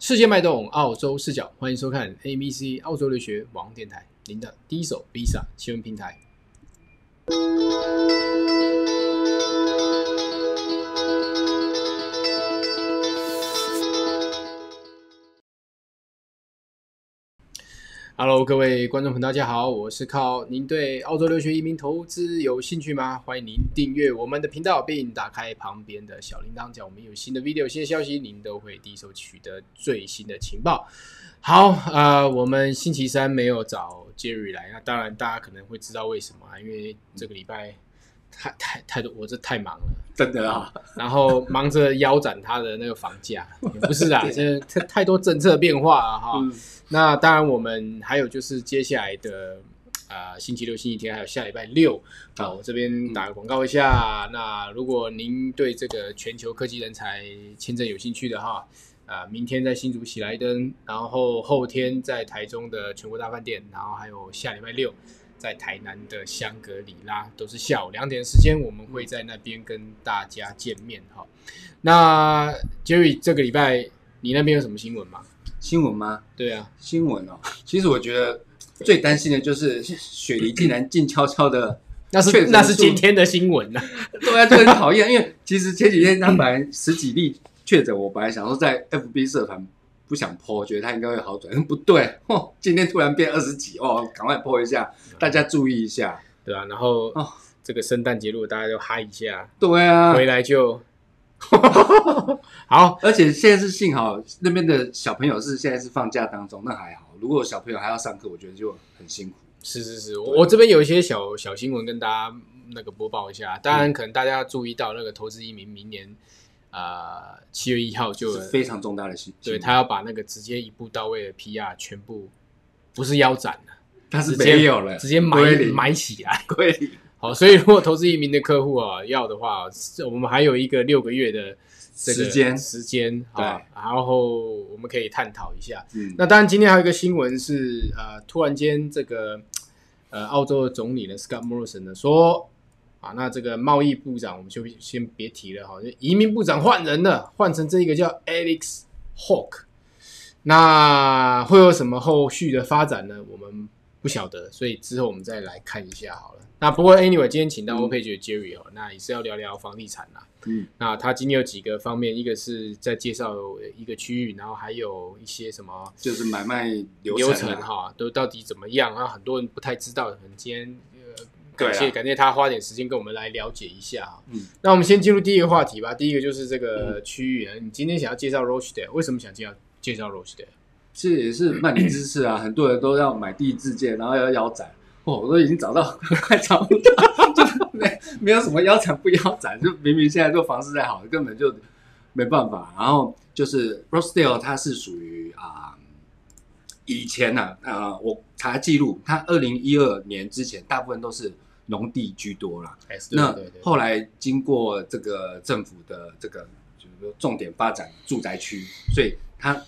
世界脉动，澳洲视角，欢迎收看 ABC 澳洲留学网电台，您的第一手 Visa 新闻平台。Hello，各位观众朋友，大家好，我是靠。您对澳洲留学移民投资有兴趣吗？欢迎您订阅我们的频道，并打开旁边的小铃铛，叫我们有新的 video、新的消息，您都会第一手取得最新的情报。好，呃，我们星期三没有找 Jerry 来，那当然大家可能会知道为什么啊，因为这个礼拜太太太多，我这太忙了，真的啊，然后忙着腰斩他的那个房价，也不是啊，这太太多政策变化啊，哈。那当然，我们还有就是接下来的啊，星期六、星期天，还有下礼拜六啊，我这边打个广告一下。那如果您对这个全球科技人才签证有兴趣的哈，啊，明天在新竹喜来登，然后后天在台中的全国大饭店，然后还有下礼拜六在台南的香格里拉，都是下午两点的时间，我们会在那边跟大家见面哈。那 Jerry，这个礼拜你那边有什么新闻吗？新闻吗？对啊，新闻哦。其实我觉得最担心的就是雪梨竟然静悄悄的，那是那是今天的新闻呐。对啊，这很讨厌，因为其实前几天他本来十几例确诊，我本来想说在 FB 社团不想破，觉得它应该会好转，不对，哦，今天突然变二十几哦，赶快破一下，大家注意一下，对啊，然后哦，这个圣诞节如果大家都嗨一下，对啊，回来就。好，而且现在是幸好那边的小朋友是现在是放假当中，那还好。如果小朋友还要上课，我觉得就很辛苦。是是是，我这边有一些小小新闻跟大家那个播报一下。当然，可能大家注意到那个投资移民明年啊七月一号就非常重大的新，对他要把那个直接一步到位的 PR 全部不是腰斩了，他是没有了，直接买买起来。归零。好，所以如果投资移民的客户啊要的话，我们还有一个六个月的时间时间，对，然后我们可以探讨一下。嗯，那当然今天还有一个新闻是，呃，突然间这个呃澳洲的总理呢，Scott Morrison 呢说，啊，那这个贸易部长我们就先别提了哈，移民部长换人了，换成这一个叫 Alex Hawke，那会有什么后续的发展呢？我们不晓得，所以之后我们再来看一下好了。那不过，anyway，今天请到欧佩觉 Jerry 哦，那也是要聊聊房地产啦。嗯，那他今天有几个方面，一个是在介绍一个区域，然后还有一些什么，就是买卖流程哈，都到底怎么样啊？很多人不太知道，可能今天呃，感谢感谢他花点时间跟我们来了解一下哈。嗯，那我们先进入第一个话题吧。第一个就是这个区域啊，你今天想要介绍 Rochdale，为什么想介绍介绍 Rochdale？这也是曼尼知识啊，很多人都要买地自建，然后要腰斩。哦，我都已经找到 快找不到，就没没有什么腰斩不腰斩，就明明现在做房市再好，根本就没办法。然后就是 Rosedale，它是属于啊以前呢啊，我查记录，它二零一二年之前大部分都是农地居多啦。那后来经过这个政府的这个就是说重点发展住宅区，所以它。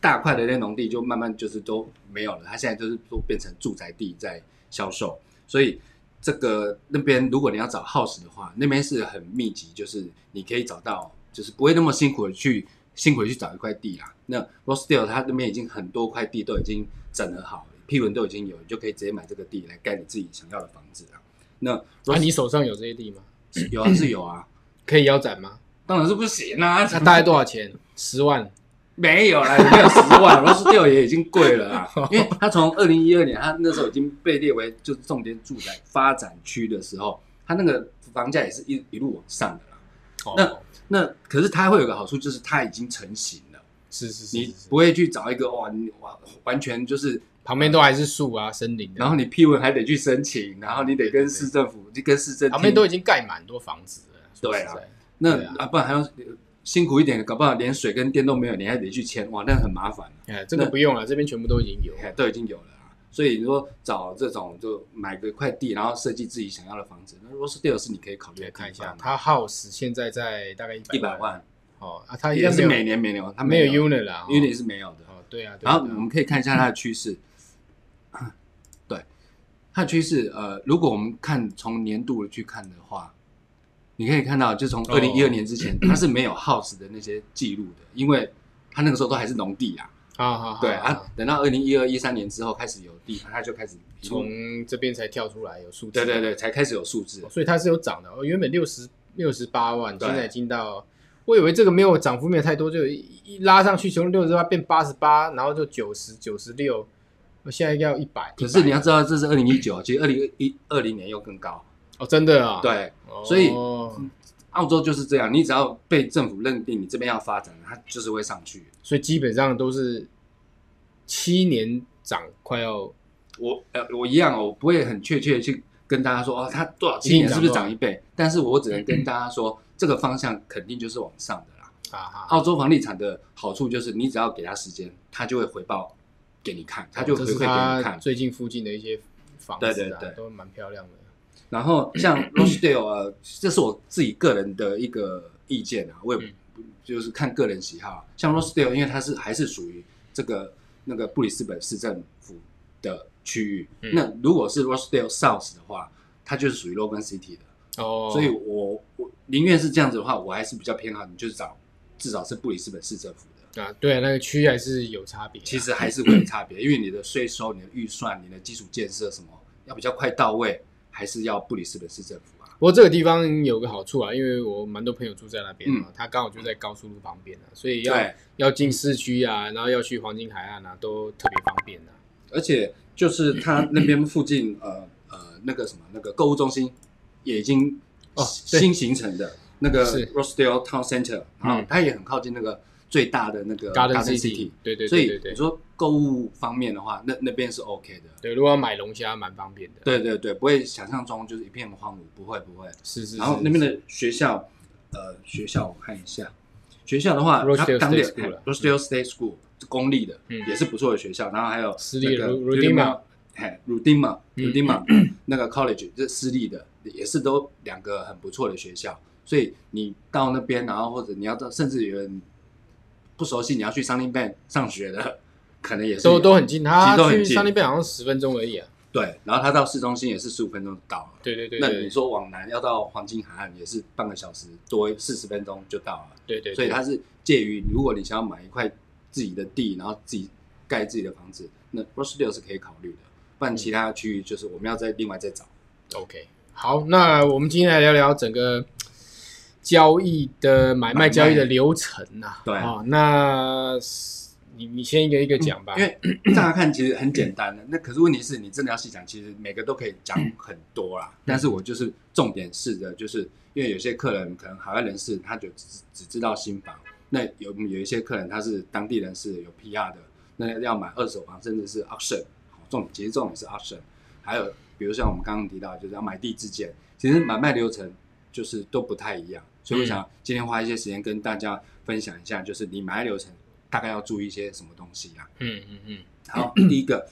大块的那农地就慢慢就是都没有了，它现在就是都变成住宅地在销售，所以这个那边如果你要找 house 的话，那边是很密集，就是你可以找到，就是不会那么辛苦的去辛苦去找一块地啦。那 Rosedale 它那边已经很多块地都已经整合好了，批文都已经有，你就可以直接买这个地来盖你自己想要的房子啊。那啊，你手上有这些地吗？有啊，是有啊，可以腰斩吗？当然是不行啊。它大概多少钱？十万。没有啦，没有十万，罗斯蒂尔也已经贵了啊，因为他从二零一二年，他那时候已经被列为就是重点住宅发展区的时候，他那个房价也是一一路往上的啦。那那可是它会有个好处，就是它已经成型了，是是是，你不会去找一个哇哇完全就是旁边都还是树啊森林，然后你批文还得去申请，然后你得跟市政府就跟市政 旁边都已经盖满多房子了，对啊，那啊不然还要。辛苦一点，搞不好连水跟电都没有，你还得去签，哇，那很麻烦。哎，这个不用了，这边全部都已经有，都已经有了啊。所以你说找这种就买个块地，然后设计自己想要的房子，那 Rosedale 是你可以考虑看一下。它 house 现在在大概一百万，哦啊，它也是每年每年，它没有 unit 啦，unit 是没有的。哦，对啊。然后我们可以看一下它的趋势，对，它的趋势，呃，如果我们看从年度去看的话。你可以看到，就从二零一二年之前，它是没有 house 的那些记录的，因为它那个时候都还是农地啊。好好好，对啊，等到二零一二一三年之后开始有地，它就开始从这边才跳出来有数字，对对对，才开始有数字。所以它是有涨的。哦，原本六十六十八万，对现在已经到，我以为这个没有涨幅没有太多，就一一拉上去从六十八变八十八，然后就九十九十六，我现在要一百。可是你要知道道，这是二零一九，其实二零一二零年又更高。哦，真的啊，对，哦，所以澳洲就是这样，你只要被政府认定你这边要发展，它就是会上去。所以基本上都是七年涨，快要我呃，我一样哦，我不会很确切地去跟大家说哦，它多少七年是不是涨一倍？但是我只能跟大家说，这个方向肯定就是往上的啦。啊哈，澳洲房地产的好处就是，你只要给他时间，他就会回报给你看，他就回馈给你看。最近附近的一些房子啊，对对对都蛮漂亮的。然后像 Rochdale，呃，这是我自己个人的一个意见啊，我也不就是看个人喜好。像 Rosedale，因为它是还是属于这个那个布里斯本市政府的区域，嗯那如果是 Rosedale South 的话，它就是属于 Logan City 的。哦，所以我我宁愿是这样子的话，我还是比较偏好你就是找至少是布里斯本市政府的。啊，对，那个区还是有差别啊。其实还是会有差别，因为你的税收、你的预算、你的基础建设什么要比较快到位，还是要布里斯本市政府啊。不过这个地方有个好处啊，因为我蛮多朋友住在那边嘛，嗯他刚好就在高速路旁边啊，所以要，要进市区啊，然后要去黄金海岸啊，都特别方便啊。而且就是他那边附近呃呃那个什么那个购物中心也已经哦新形成的那个 Rosedale Town Center，然后嗯它也很靠近那个最大的那个 Garden City City，对对所以你说购物方面的话，那那边是 OK 的。对，如果要买龙虾，蛮方便的。，对对对，不会想象中就是一片荒芜，不会不会。是是是。然后那边的学校，呃，学校我看一下，学校的话，它地 State School 啊 Rochdale State School 是公立的，嗯也是不错的学校。然后还有私立的 Ru- Rudima 那个 college 这私立的，也是都两个很不错的学校。所以你到那边，然后或者你要到，甚至有人不熟悉，你要去 Sunny Bank 上学的，可能也是都都很近，他去其实都很近上那边好像十分钟而已啊。对。然后他到市中心也是十五分钟就到了。对对对那对你说往南要到黄金海岸也是半个小时多四十分钟就到了，对对，对所以它是介于如果你想要买一块自己的地，然后自己盖自己的房子，那 Rochdale 是可以考虑的。不然其他区域就是我们要再另外再找。OK，好，那我们今天来聊聊整个交易的买卖交易的流程啊。对啊、那你你先一个一个讲吧。因为 乍看其实很简单的，那可是问题是你真的要细讲，其实每个都可以讲很多啦。但是我就是重点是的，就是因为有些客人可能海外人士，他就只只知道新房，那有有一些客人他是当地人士，有 PR 的，那要买二手房，甚至是 auction，好重点其实重点是 auction，还有比如像我们刚刚提到，就是要买地自建，其实买卖流程就是都不太一样，所以我想今天花一些时间跟大家分享一下，就是你买卖流程大概要注意一些什么东西啊。嗯嗯嗯，好，第一个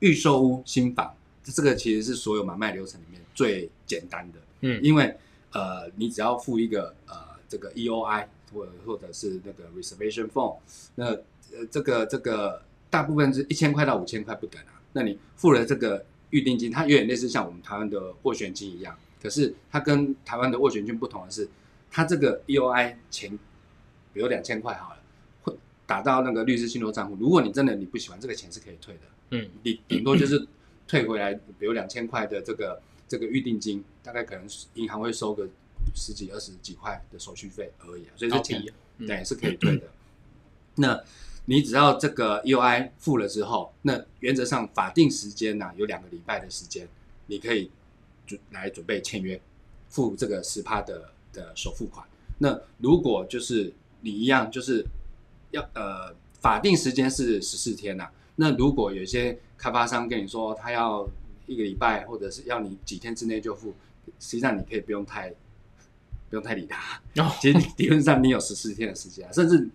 预售屋新房，这个其实是所有买卖流程里面最简单的，嗯因为呃，你只要付一个呃这个 EOI 或或者是那个 reservation form，那呃这个这个大部分是一千块到五千块不等啊。那你付了这个预定金，它有点类似像我们台湾的斡旋金一样，可是它跟台湾的斡旋金不同的是，它这个 EOI 钱，比如两千块好了，会打到那个律师信托账户。如果你真的你不喜欢，这个钱是可以退的。嗯，你顶多就是退回来，比如两千块的这个这个预定金，大概可能银行会收个十几二十几块的手续费而已啊，所以这钱对是可以退的。那你只要这个 EOI 付了之后，那原则上法定时间呢、有两个礼拜的时间，你可以准来准备签约，付这个十趴的的首付款。那如果就是你一样，就是要呃法定时间是十四天呐、那如果有些开发商跟你说他要一个礼拜，或者是要你几天之内就付，实际上你可以不用太不用太理他。哦，其实理论上你有十四天的时间、啊，甚至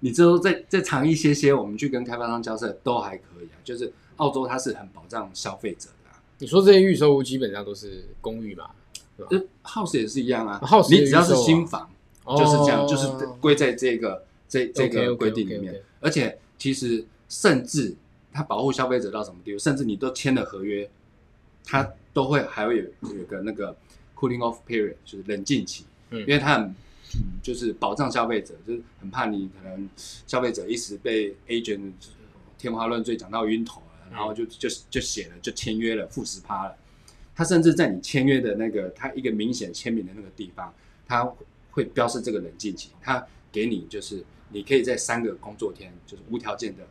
你之后再再长一些些，我们去跟开发商交涉都还可以啊。就是澳洲它是很保障消费者的、啊，你说这些预售屋基本上都是公寓嘛？呃，house 也是一样啊。house 你只要是新房，就是这样，哦就是归在这个这这个规定里面。而且其实甚至它保护消费者到什么地步，甚至你都签了合约，它都会还会有有个那个 cooling off period，就是冷静期，嗯因为它很就是保障消费者，就是很怕你可能消费者一时被 agent 天花乱坠讲到晕头了，然后就就就写了就签约了负十趴了。他甚至在你签约的那个他一个明显签名的那个地方，他会标示这个冷静期，他给你就是你可以在三个工作天就是无条件的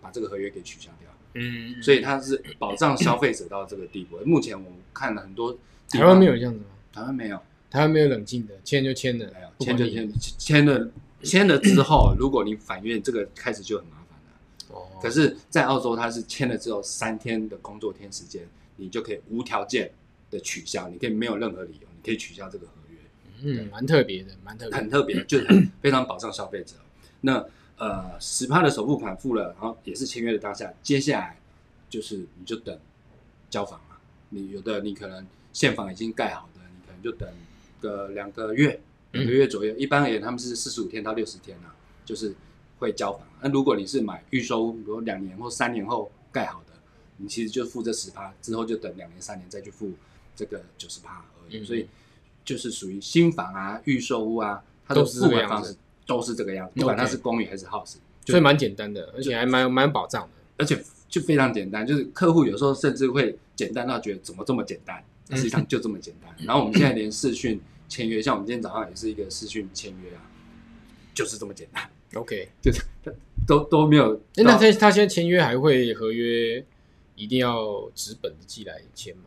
把这个合约给取消掉。嗯，所以他是保障消费者到这个地步。目前我们看了很多台湾没有这样子吗？台湾没有，台湾没有冷静的，签就签了，签就签，签了签了之后，如果你反愿，这个开始就很麻烦了。哦，可是，在澳洲，它是签了之后三天的工作天时间，你就可以无条件的取消，你可以没有任何理由，你可以取消这个合约，嗯，蛮特别的，蛮特别的。很特别，就非常保障消费者。那呃，十趴的首付款付了，然后也是签约的当下，接下来就是你就等交房嘛。你有的你可能现房已经盖好的，你可能就等个两个月，两个月左右。一般而言，他们是四十五天到六十天啊，就是会交房。那如果你是买预售屋，比如两年或三年后盖好的，你其实就付这十趴，之后就等两年三年再去付这个九十趴而已。嗯所以就是属于新房啊、预售屋啊，它是这付款方式都是这个样子，不管它是公寓还是 house。就所以蛮简单的，而且还蛮蛮有保障的。而且就非常简单，就是客户有时候甚至会简单到觉得怎么这么简单，嗯实际上就这么简单。然后我们现在连视讯签约，像我们今天早上也是一个视讯签约啊，就是这么简单，OK，就是都都没有诶那。他他现在签约还会合约一定要纸本的寄来签吗？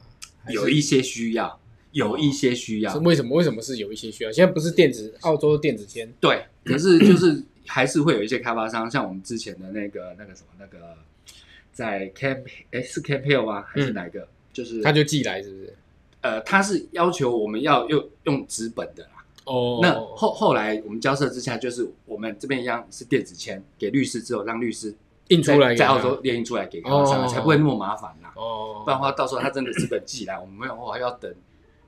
有一些需要，有一些需要是，为什么？为什么是有一些需要？现在不是电子，澳洲电子签对，可是 就是还是会有一些开发商，像我们之前的那个那个什么那个，在 Camp 哎是 Camp Hill 吗？还是嗯哪一个？就是他就寄来，是不是？呃，他是要求我们要用用纸本的啦。哦，那后后来我们交涉之下，就是我们这边一样是电子签给律师之后，让律师印出来在在澳洲列印出来给开发商，哦才不会那么麻烦啦。哦，不然的话，到时候他真的纸本寄来，我们没有话要等，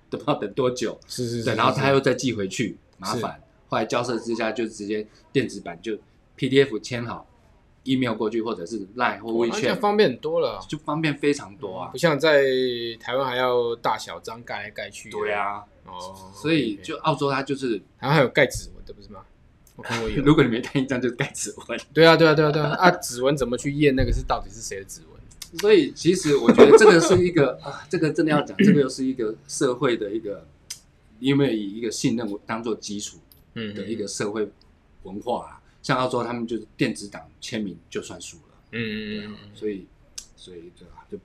都不知道等多久。是是是，对，然后他又再寄回去，麻烦。后来交涉之下，就直接电子版就 PDF 签好，email 过去，或者是 Line 或哇那这样 WeChat，方便很多了。就方便非常多啊不。像在台湾还要大小章盖来盖去。对，啊，哦，所以就澳洲它就是，然后还有盖指纹的，不是吗？我看过有。如果你没带印章，就是盖指纹。对啊，对啊，对啊，对啊，啊，指纹怎么去验那个是到底是谁的指纹？所以其实我觉得这个是一个 啊，这个真的要讲，这个又是一个社会的一个，你有没有以一个信任当做基础嗯的一个社会文化啊？像澳洲他们就是电子档签名就算数了，嗯嗯嗯嗯所以所以对吧？就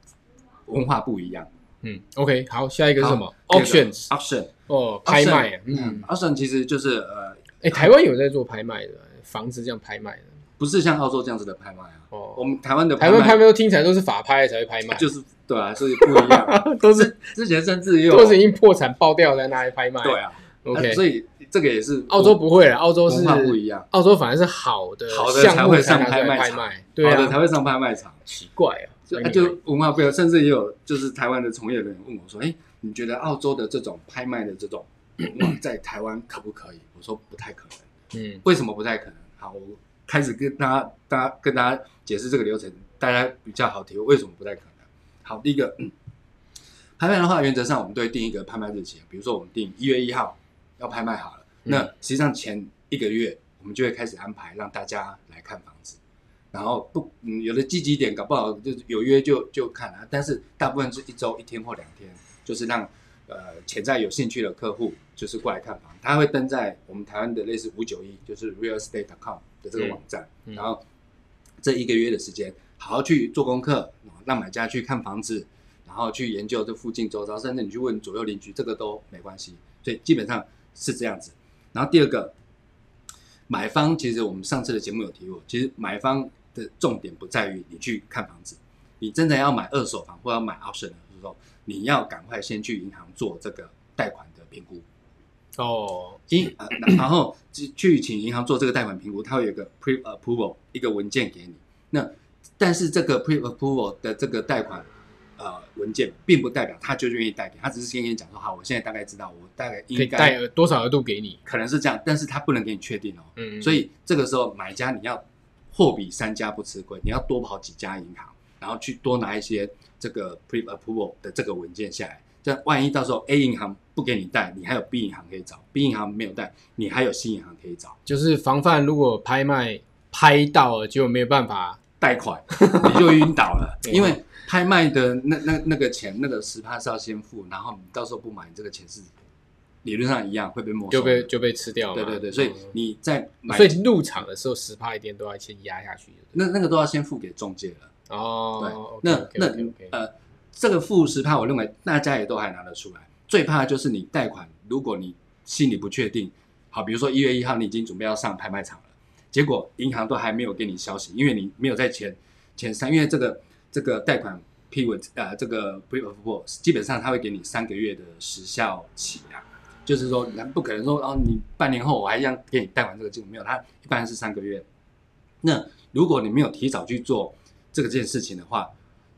文化不一样。嗯，OK，好，下一个是什么好第二个？Auctions，auction 哦，拍卖，嗯嗯，，auction 其实就是呃，哎，台湾有在做拍卖的，房子这样拍卖的。不是像澳洲这样子的拍卖啊。哦我哦，们台湾的台湾拍卖卖都听起来都是法拍才会拍卖，就是对啊，所以不一样。都是之前甚至也有都是已经破产爆掉在那里拍卖。对啊，OK，呃所以这个也是澳洲不会了，澳洲是不一样，澳洲反而是好的好的才会上拍卖场，对啊好的才，会上拍卖场。奇怪啊，就蛮就文化不一样，甚至也有就是台湾的从业人员问我说：“哎，你觉得澳洲的这种拍卖的这种 在台湾可不可以？”我说不太可能。嗯为什么不太可能？好，我开始跟大家、大家跟大家解释这个流程，大家比较好体会为什么不太可能。好，第一个，嗯拍卖的话，原则上我们都会定一个拍卖日期，比如说我们定一月一号要拍卖好了，嗯那实际上前一个月我们就会开始安排让大家来看房子，然后不，嗯，有的积极点，搞不好就是有约就就看啊，但是大部分是一周一天或两天，就是让呃潜在有兴趣的客户就是过来看房，他会登在我们台湾的类似五九一，就是 realestate.com 的这个网站，嗯嗯然后这一个月的时间，好好去做功课，让买家去看房子，然后去研究这附近周遭，甚至你去问左右邻居，这个都没关系。所以基本上是这样子。然后第二个，买方其实我们上次的节目有提过，其实买方的重点不在于你去看房子，你真的要买二手房或要买 option 的时候，你要赶快先去银行做这个贷款的评估。哦，银呃，然后去去请银行做这个贷款评估，它会有一个 pre approval 一个文件给你。那但是这个 pre approval 的这个贷款呃文件，并不代表他就愿意贷给，他只是先跟你讲说，好，我现在大概知道，我大概应贷该额多少额度给你？可能是这样，但是他不能给你确定哦。嗯，所以这个时候买家你要货比三家不吃亏，你要多跑几家银行，然后去多拿一些这个 pre approval 的这个文件下来，这万一到时候 A 银行不给你贷，你还有 B 银行可以找；B 银行没有贷，你还有 C 银行可以找。就是防范如果拍卖拍到了，就没有办法贷款，你就晕倒了，因为拍卖的那那那个钱，那个十趴是要先付，然后你到时候不买，你这个钱是理论上一样会被没收，就被就被吃掉了。对对对，所以你在买，所以入场的时候十趴一定都要先压下去。那那个都要先付给中介了。哦，对，那那呃，这个付十趴，我认为大家也都还拿得出来。最怕就是你贷款，如果你心里不确定，好，比如说一月一号你已经准备要上拍卖场了，结果银行都还没有给你消息，因为你没有在前前三，因为这个这个贷款批文呃，这个 p r e o 基本上他会给你三个月的时效期啊。就是说，不可能说哦，你半年后我还一样给你贷款这个金额没有，他一般是三个月。那如果你没有提早去做这个件事情的话，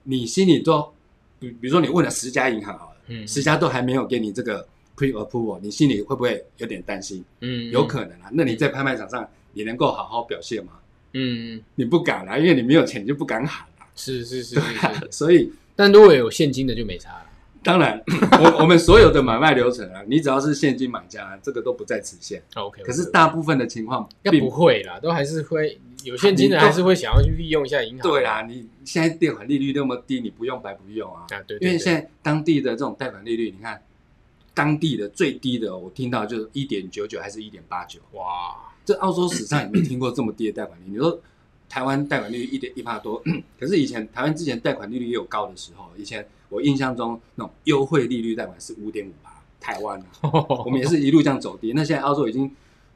你心里都比比如说你问了十家银行好了，嗯，十家都还没有给你这个 pre approval，你心里会不会有点担心？嗯，有可能啊。那你在拍卖场上你能够好好表现吗？嗯，你不敢啊，因为你没有钱，你就不敢喊了。是是是，所以，但如果有现金的就没差了。当然，我我们所有的买卖流程啊，你只要是现金买家，这个都不在此限。OK，可是大部分的情况并不会啦，都还是会有现金的，还是会想要去利用一下银行。对啦，你现在贷款利率那么低，你不用白不用啊。啊，对，因为现在当地的这种贷款利率，你看当地的最低的，我听到就是一点九九还是一点八九。哇，这澳洲史上也没听过这么低的贷款利率。你说台湾贷款利率一点一趴多，可是以前台湾之前贷款利率也有高的时候，以前。我印象中那种优惠利率贷款是五点五趴，台湾啊，我们也是一路这样走低。那现在澳洲已经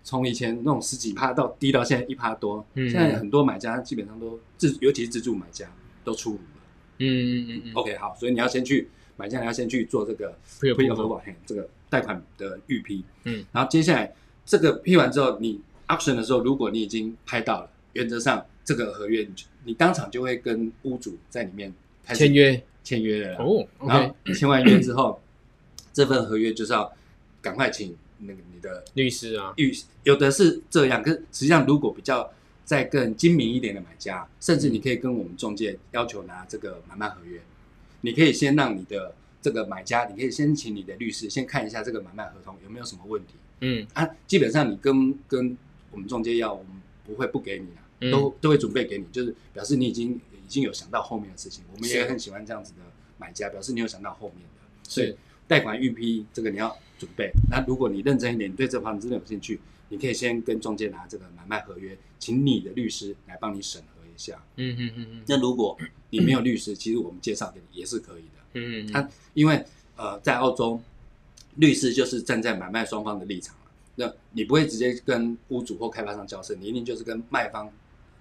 从以前那种十几趴到低到现在一趴多，现在很多买家基本上都自，尤其是自助买家都出炉了。嗯嗯嗯 OK，好，所以你要先去买家，你要先去做这个批核保险，这个贷款的预批。嗯，然后接下来这个批完之后，你 auction 的时候，如果你已经拍到了，原则上这个合约，你你当场就会跟屋主在里面签约。签约了哦，然后签完约之后，这份合约就是要赶快请那个你的律师啊，律有的是这样，可是实际上如果比较再更精明一点的买家，甚至你可以跟我们中介要求拿这个买卖合约，你可以先让你的这个买家，你可以先请你的律师先看一下这个买卖合同有没有什么问题。嗯。啊，基本上你跟跟我们中介要，我们不会不给你的，都都会准备给你，就是表示你已经。已经有想到后面的事情，我们也很喜欢这样子的买家，表示你有想到后面的。所以贷款预批这个你要准备。那如果你认真一点，对这方面真的有兴趣，你可以先跟中介拿这个买卖合约，请你的律师来帮你审核一下。嗯嗯嗯嗯。那如果你没有律师，其实我们介绍给你也是可以的。嗯嗯。他因为呃，在澳洲，律师就是站在买卖双方的立场那你不会直接跟屋主或开发商交涉，你一定就是跟卖方。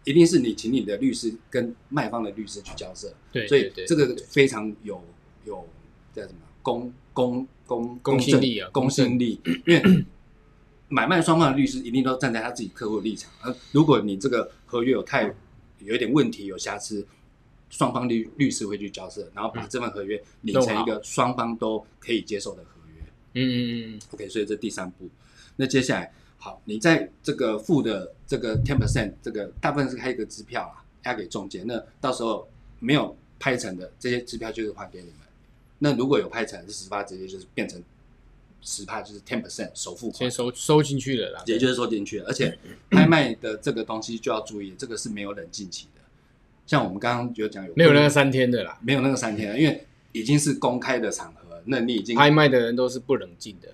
一定是你请你的律师跟卖方的律师去交涉，对，所以这个非常有有叫什么公公公公信力啊，公信力，因为 买卖双方的律师一定都站在他自己客户的立场，而如果你这个合约有太有一点问题、有瑕疵，双方律律师会去交涉，然后把这份合约理成一个双方都可以接受的合约。嗯嗯嗯，OK，所以这第三步，那接下来。好，你在这个付的这个 ten percent，这个大部分是开一个支票啊，押给中介。那到时候没有拍成的这些支票就是还给你们。那如果有拍成，是十八直接就是变成十趴，就是 ten percent 首付款，先收收进去了啦，也就是收进去了。而且拍卖的这个东西就要注意，这个是没有冷静期的。像我们刚刚有讲有没有那个三天的啦？没有那个三天，因为已经是公开的场合，那你已经拍卖的人都是不冷静的。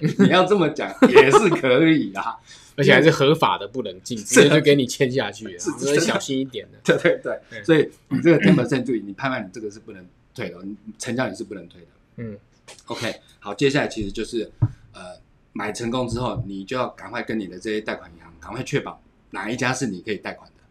你要这么讲也是可以啦，而且还是合法的，不能进，直接就给你签下去了，所以小心一点的。对对对，所以你这个 ten percent 注意，你拍卖你这个是不能退的，成交你是不能退的。嗯，OK，好，接下来其实就是呃买成功之后，你就要赶快跟你的这些贷款银行赶快确保哪一家是你可以贷款的，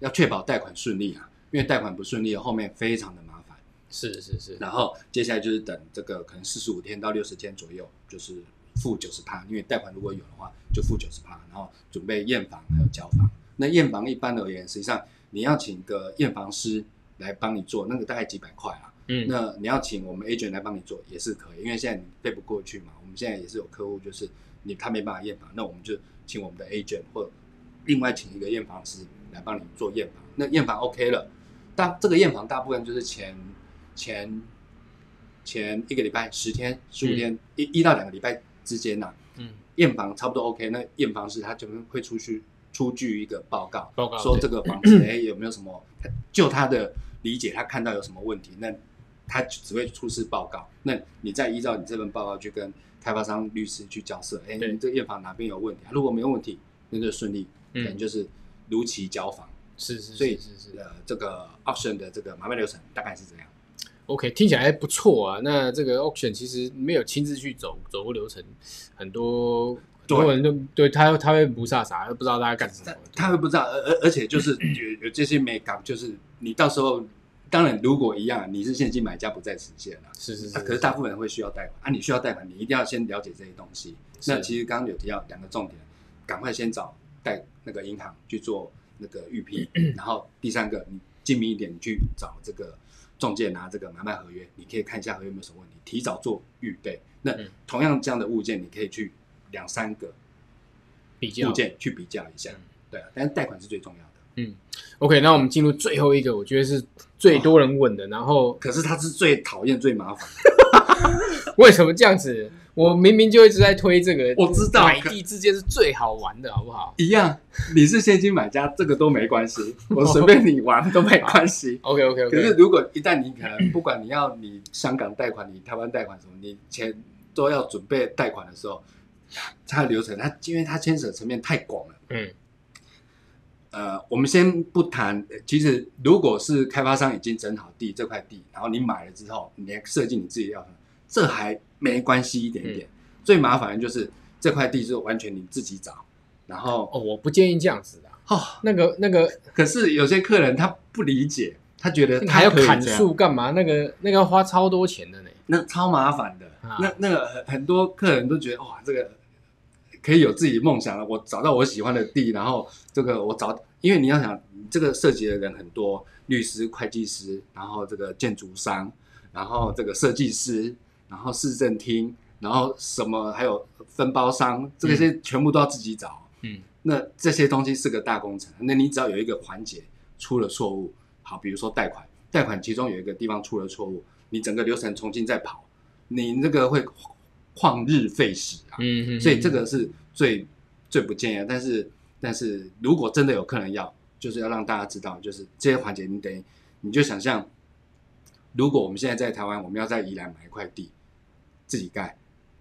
要确保贷款顺利啊，因为贷款不顺利，后面非常的麻烦。是是是，然后接下来就是等这个可能四十五天到六十天左右，就是付九十趴，因为贷款如果有的话就付九十趴，然后准备验房还有交房。那验房一般而言，实际上你要请个验房师来帮你做，那个大概几百块啊。嗯。那你要请我们 agent 来帮你做也是可以，因为现在你背不过去嘛。我们现在也是有客户，就是你他没办法验房，那我们就请我们的 agent 或另外请一个验房师来帮你做验房。那验房 OK 了，大这个验房大部分就是前。前前一个礼拜、十天、十五天，一一到两个礼拜之间呐，嗯，验房差不多 OK，那验房师他就会出去出具一个报告，报告说这个房子哎有没有什么，就他的理解，他看到有什么问题，那他只会出示报告，那你再依照你这份报告去跟开发商律师去交涉，哎，你这验房哪边有问题？如果没有问题，那就顺利，可嗯能就是如期交房。是是所以是是是呃，这个 auction 的这个买卖流程大概是这样。OK，听起来不错啊。那这个 auction 其实没有亲自去走走过流程，很多很对多人都对他他会不傻傻，不知道大家干什么他。他会不知道，而而而且就是有有这些美感，就是你到时候，当然如果一样，你是现金买家不再实现了。是是是，啊可是大部分人会需要贷款啊，你需要贷款，你一定要先了解这些东西。那其实刚刚有提到两个重点，赶快先找贷那个银行去做那个预批，然后第三个你精明一点，你去找这个中介拿这个买卖合约，你可以看一下合约有没有什么问题，提早做预备。那嗯同样这样的物件，你可以去两三个比较物件去比较一下嗯，对啊，但是贷款是最重要的。嗯，OK，那我们进入最后一个，我觉得是最多人问的。然后可是他是最讨厌、最麻烦的。为什么这样子？我明明就一直在推这个，我知道买地之间是最好玩的，好不好一样，你是现金买家，这个都没关系，我随便你玩都没关系。OK OK 可是如果一旦你可能不管你要你香港贷款、你台湾贷款什么，你钱都要准备贷款的时候，它的流程它因为它牵扯层面太广了。嗯呃，我们先不谈，呃其实如果是开发商已经整好地这块地，然后你买了之后，你来设计你自己要的，这还没关系一点点。最麻烦的就是这块地是完全你自己找，然后哦，我不建议这样子的。哦，那个那个，可是有些客人他不理解，他觉得他还要砍树干嘛？那个那个要花超多钱的呢。那超麻烦的。啊那那个很很多客人都觉得哇，这个可以有自己梦想了。我找到我喜欢的地，然后这个我找，因为你要想，这个涉及的人很多，律师、会计师，然后这个建筑商，然后这个设计师，然后市政厅，然后什么还有分包商，这些全部都要自己找。嗯那这些东西是个大工程，那你只要有一个环节出了错误，好，比如说贷款，贷款其中有一个地方出了错误，你整个流程重新再跑，你那个会旷日费时啊。嗯嗯，所以这个是最最不建议。但是但是如果真的有客人要，就是要让大家知道，就是这些环节你得你就想象，如果我们现在在台湾，我们要在宜兰买一块地自己盖，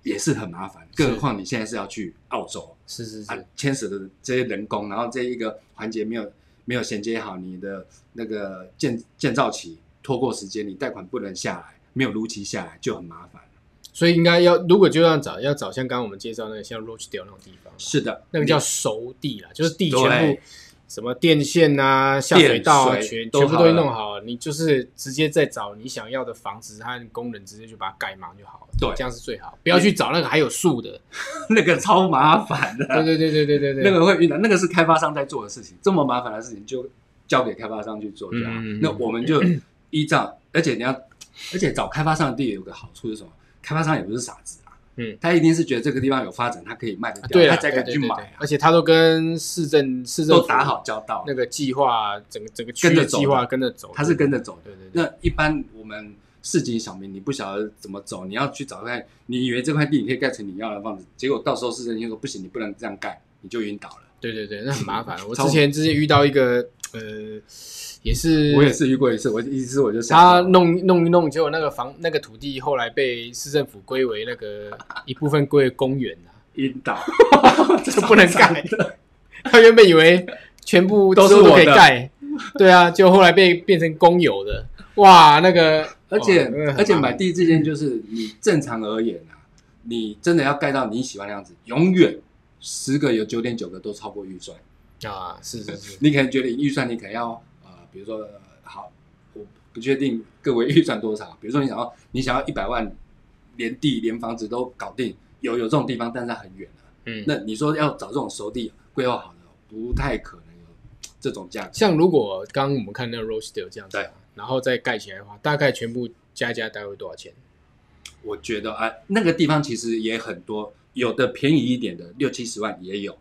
也是很麻烦，更何况你现在是要去澳洲。是是啊是，，牵扯的这些人工，然后这一个环节没有没有衔接好，你的那个建建造期拖过时间，你贷款不能下来，没有如期下来就很麻烦了。所以应该要，如果就要找，要找像刚刚我们介绍那个像 Rochdale 那种地方，是的，那个叫熟地啦，就是地全部什么电线啊、下水道啊，全全部都弄好了，你就是直接再找你想要的房子和工人，直接就把它盖满就好了。对这样是最好，不要去找那个还有树的。那个超麻烦的，对对对对对对对，那个会遇到，那个是开发商在做的事情，这么麻烦的事情就交给开发商去做就好。嗯嗯嗯那我们就依照，而且你要，而且找开发商的地有个好处是什么？开发商也不是傻子啊，嗯，他一定是觉得这个地方有发展，他可以卖得掉，对啊，他才敢对对对对去买啊，而且他都跟市政市政府都打好交道那，个计划，整个整个区跟着走计划跟着走，他是跟着走的。对对对，那一般我们市井小民，你不晓得怎么走，你要去找看，你以为这块地你可以盖成你要的房子，结果到时候市政厅说不行，你不能这样盖，你就晕倒了。对对对，那很麻烦。我之前之前遇到一个呃，也是我也是遇过一次，我一次我就吓到他弄弄一弄，结果那个房那个土地后来被市政府归为那个一部分归为公园啊，晕倒，这不能盖。的。他原本以为全部都是我可以我的盖，对啊，就后来被变成公有的，哇，那个而且、而且买地这件就是你正常而言啊，你真的要盖到你喜欢的样子，永远十个有九点九个都超过预算。啊，是是是，你可能觉得预算你可能要呃，比如说、呃好，我不确定各位预算多少，比如说你想要你想要一百万连地连房子都搞定，有有这种地方，但是它很远啊。嗯，那你说要找这种熟地规划好的，不太可能有这种价格。像如果刚刚我们看那个 Rosedale 这样子、然后再盖起来的话，大概全部加一加大概多少钱？我觉得啊、那个地方其实也很多，有的便宜一点的六七十万也有，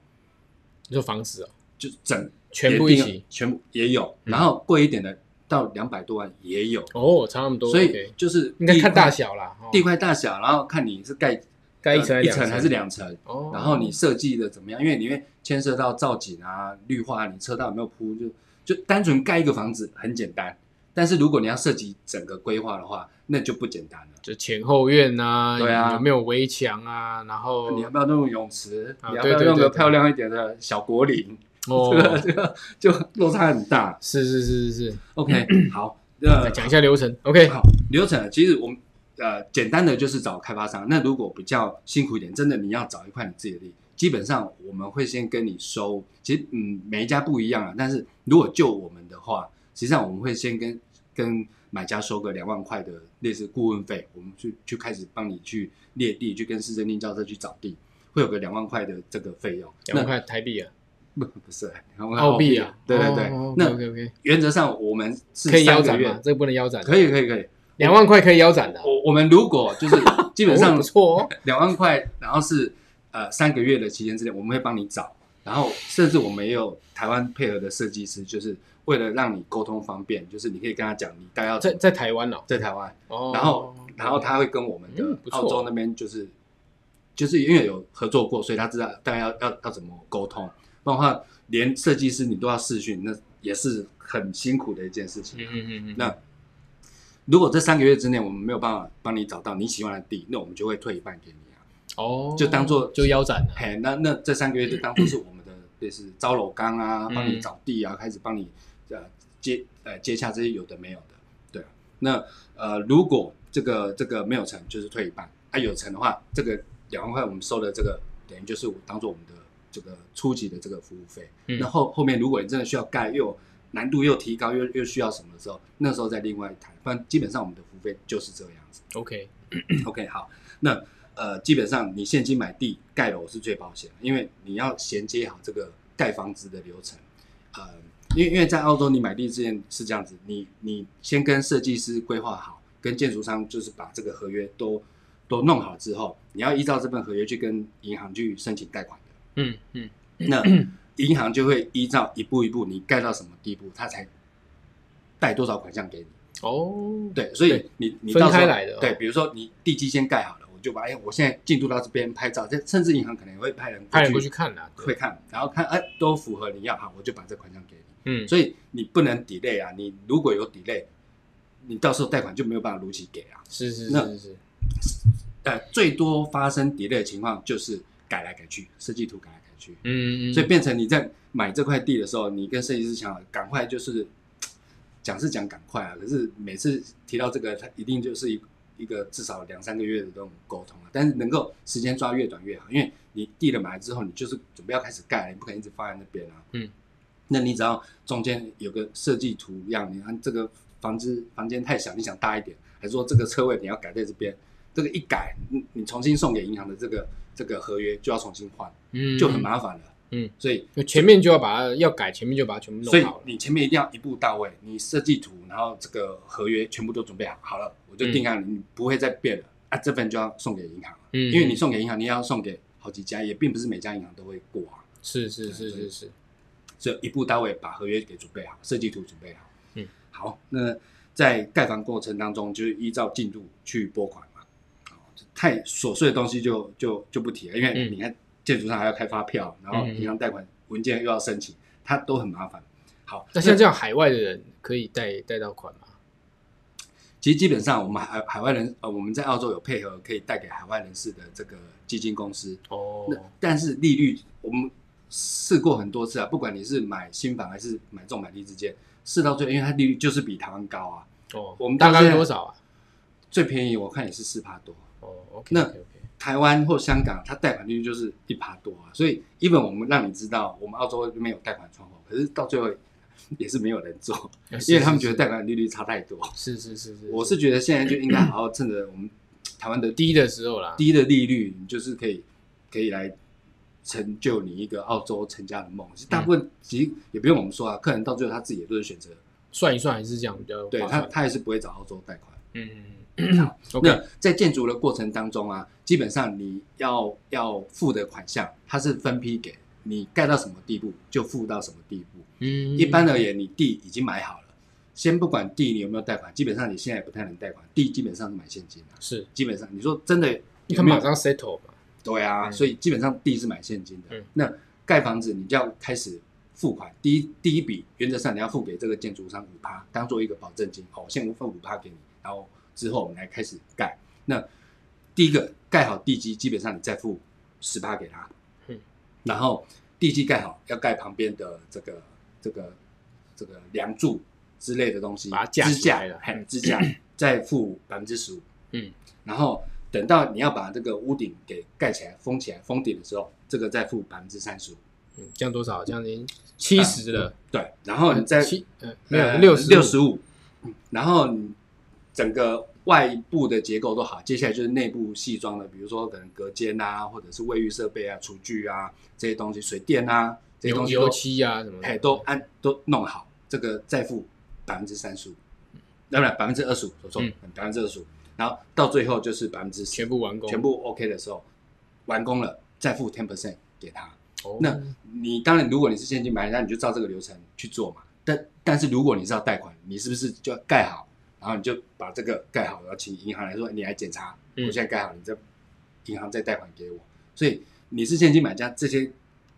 你说房子哦，就整全部一起，全部也有，嗯。然后贵一点的到两百多万也有，哦，差那么多，所以就是应该看大小，小啦，哦。地块大小，然后看你是盖盖一层呃还是两一层还是两层，哦，然后你设计的怎么样？因为里面牵涉到造景啊、绿化，你车道有没有铺，就就单纯盖一个房子很简单，但是如果你要涉及整个规划的话，那就不简单了。就前后院啊，对啊。有没有围墙啊？然后你要不要弄泳池？啊你要不要弄个漂亮一点的小果岭？哦这，个这个就落差很大。是是是是是，OK，好，呃，讲一下流程，OK，好，流程其实我们呃简单的就是找开发商。那如果比较辛苦一点，真的你要找一块你自己的地，基本上我们会先跟你收。其实嗯，每一家不一样啊，但是如果就我们的话，实际上我们会先跟跟买家收个两万块的类似顾问费，我们去去开始帮你去列地，去跟市政厅交涉去找地，会有个两万块的这个费用。两万块台币啊，那不 不是澳币啊，对对对。哦那 OK OK，原则上我们是可以腰斩嘛？这个不能腰斩，可以可以可以。两万块可以腰斩的，我我们如果就是基本哦上不错哦，两万块，然后是呃三个月的期间之内，我们会帮你找，然后甚至我们也有台湾配合的设计师，就是为了让你沟通方便，就是你可以跟他讲你大概要在在台湾哦，在台湾，哦，然后然后他会跟我们的澳洲那边就是就是因为有合作过，所以他知道大概要要要怎么沟通，不然的话连设计师你都要试训，那也是很辛苦的一件事情。嗯嗯嗯嗯，那如果这三个月之内我们没有办法帮你找到你喜欢的地，那我们就会退一半给你啊。哦，就当做就腰斩了，嘿，那那这三个月就当做是我们的就是招楼纲啊，嗯帮你找地啊，开始帮你呃接呃接洽这些有的没有的，对啊。那呃如果这个这个没有成，就是退一半；啊有成的话，这个两万块我们收的这个等于就是我当做我们的这个初级的这个服务费。嗯那后后面如果你真的需要盖，又有难度又提高，又又需要什么的时候，那时候再另外谈。不然基本上我们的服务费就是这个样子。OK，OK，好，那呃，基本上你现金买地盖楼是最保险的，因为你要衔接好这个盖房子的流程。呃，因为因为在澳洲你买地之前是这样子，你你先跟设计师规划好，跟建筑商就是把这个合约都都弄好之后，你要依照这份合约去跟银行去申请贷款的。嗯嗯，那银行就会依照一步一步你盖到什么地步，他才贷多少款项给你。哦，对，所以你你分到时候开来的哦对，比如说你地基先盖好了，我就把哎，我现在进度到这边拍照，这甚至银行可能也会派人派人过去看啦，会看，然后看哎都符合你要好，我就把这款项给你。嗯，所以你不能 delay 啊，你如果有 delay，你到时候贷款就没有办法如期给啊。是是那是是，呃，最多发生 delay 的情况就是改来改去，设计图改来改去，嗯嗯，所以变成你在买这块地的时候，你跟设计师讲，赶快就是讲是讲赶快啊，可是每次提到这个，他一定就是一一个至少两三个月的这种沟通啊。但是能够时间抓越短越好，因为你地了买了之后，你就是准备要开始盖了，你不可能一直放在那边啊。嗯，那你只要中间有个设计图样，你看这个房子房间太小，你想大一点，还是说这个车位你要改在这边，这个一改，你你重新送给银行的这个这个合约就要重新换，嗯。就很麻烦了。嗯，所以就前面就要把它要改，前面就把它全部弄好。了，你前面一定要一步到位，你设计图，然后这个合约全部都准备好，好了，我就定案了，你不会再变了。啊，这份就要送给银行了，嗯，因为你送给银行，你也要送给好几家，也并不是每家银行都会过啊，是是是是是，所以一步到位把合约给准备好，设计图准备好，嗯，好，那在盖房过程当中，就是依照进度去拨款太琐碎的东西就就就不提了，因为嗯你看建筑上还要开发票，然后银行贷款文件又要申请，它都很麻烦。好，那像这样海外的人可以贷贷到款吗？其实基本上我们海海外人呃，我们在澳洲有配合可以贷给海外人士的这个基金公司，哦那但是利率我们试过很多次啊，不管你是买新房还是买重买低之间，试到最后，因为它利率就是比台湾高啊，哦，我们大概多少啊？最便宜我看也是四趴多，哦，OK，那台湾或香港它贷款利率就是一趴多啊，所以 even 我们让你知道我们澳洲没有贷款窗口，可是到最后也是没有人做，因为他们觉得贷款利率差太多。是是是是，我是觉得现在就应该好好趁着我们台湾的低的时候啦，低的利率，你就是可以可以来成就你一个澳洲成家的梦。其实大部分其实也不用我们说啊，客人到最后他自己也都是选择，算一算还是这样比较对他他也是不会找澳洲贷款。嗯嗯嗯，OK，那在建筑的过程当中啊，基本上你要要付的款项，它是分批给你盖到什么地步就付到什么地步。嗯，一般而言，你地已经买好了，先不管地你有没有贷款，基本上你现在也不太能贷款，地基本上是买现金的。是，基本上你说真的你有没有看马上 settle 嘛，对啊，所以基本上地是买现金的。那盖房子你就要开始付款，第一第一笔原则上你要付给这个建筑商五趴，当做一个保证金。好，我现在付五趴给你，然后之后我们来开始盖。那第一个盖好地基，基本上你再付十趴给他。嗯，然后地基盖好，要盖旁边的这个这个这个梁柱之类的东西，把它架支架支架再付百分之十五。嗯，然后等到你要把这个屋顶给盖起来、封起来、封顶的时候，这个再付百分之三十五。嗯，这样多少？这样已经七十了，对，然后你再七呃没有呃六十六十五，然后你整个外部的结构都好，接下来就是内部细装的，比如说可能隔间啊，或者是卫浴设备啊、厨具啊这些东西，水电啊这些东西油漆啊什么的，嘿都安都弄好，这个再付百分之三十五，当然百分之二十五，说错分之二十五，然后到最后就是百分之全部完工，全部 OK 的时候，完工了再付 ten percent 给他。哦那你当然，如果你是现金买，那你就照这个流程去做嘛。但但是如果你是要贷款，你是不是就要盖好，然后你就把这个盖好，然后请银行来说你来检查，嗯我现在盖好，你再银行再贷款给我。所以你是现金买家，这些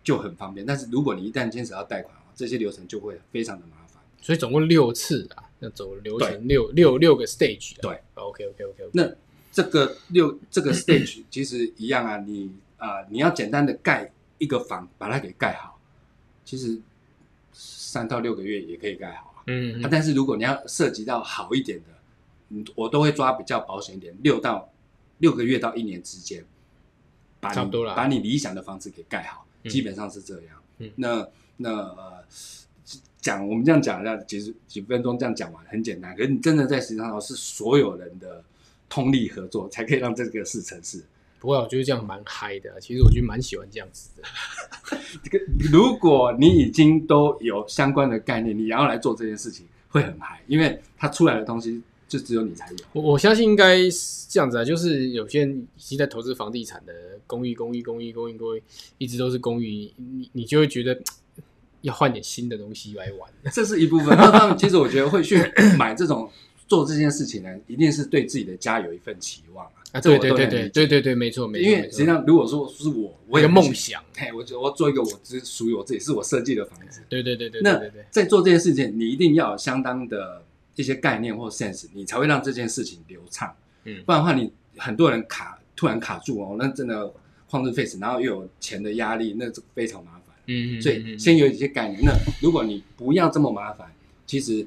就很方便。但是如果你一旦坚持要贷款，这些流程就会非常的麻烦。所以总共六次啊，要走流程六六六个 stage 啊。对，OK OK OK，那这个六这个 stage 其实一样啊，你啊、你要简单的盖一个房，把它给盖好，其实三到六个月也可以盖好啊。嗯啊，但是如果你要涉及到好一点的，嗯，我都会抓比较保险一点，六到六个月到一年之间，把你差不多啦把你理想的房子给盖好，嗯基本上是这样。嗯那那呃，讲我们这样讲，那几十几分钟这样讲完很简单，可是你真的在实际上是所有人的通力合作，才可以让这个事成事。不过我觉得这样蛮嗨的，其实我觉得蛮喜欢这样子的。这个如果你已经都有相关的概念，你然后来做这件事情，会很嗨，因为它出来的东西就只有你才有。我我相信应该是这样子啊，就是有些人已经在投资房地产的公寓、公寓、公寓、公寓、公寓，一直都是公寓，你你就会觉得 要换点新的东西来玩。这是一部分。那他们其实我觉得会去买这种做这件事情呢，一定是对自己的家有一份期望啊。啊，对对对对对对对，没错没错。因为实际上，如果说是我，我我有梦想，嘿，我觉得我要做一个我只属于我自己，是我设计的房子。对对对对对那在做这件事情，你一定要有相当的一些概念或 sense，你才会让这件事情流畅。嗯不然的话，你很多人卡突然卡住哦，那真的旷日费时，然后又有钱的压力，那这非常麻烦。嗯，嗯所以先有一些概念。那如果你不要这么麻烦，其实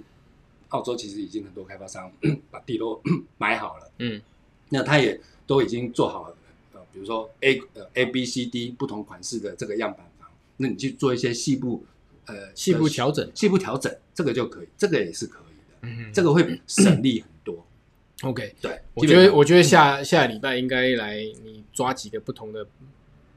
澳洲其实已经很多开发商 把地都 买好了，嗯那他也都已经做好了，呃，比如说 A 呃 A B C D 不同款式的这个样板房，那你去做一些细部呃细部调整，细部调整，这个就可以，这个也是可以的，嗯，这个会省力很多。OK。对，我觉得，我觉得下下礼拜应该来你抓几个不同的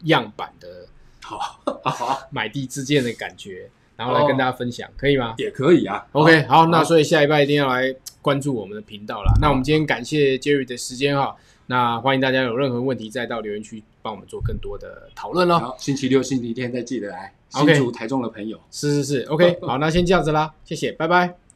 样板的好好。买地之间的感觉，然后来跟大家分享，可以吗也可以啊。？OK，好，那所以下礼拜一定要来关注我们的频道啦。那我们今天感谢 Jerry 的时间哈，那欢迎大家有任何问题再到留言区帮我们做更多的讨论喽。好，星期六、星期天再记得来。OK 新竹、台中的朋友。是是是，OK，好，那先这样子啦，谢谢，拜拜。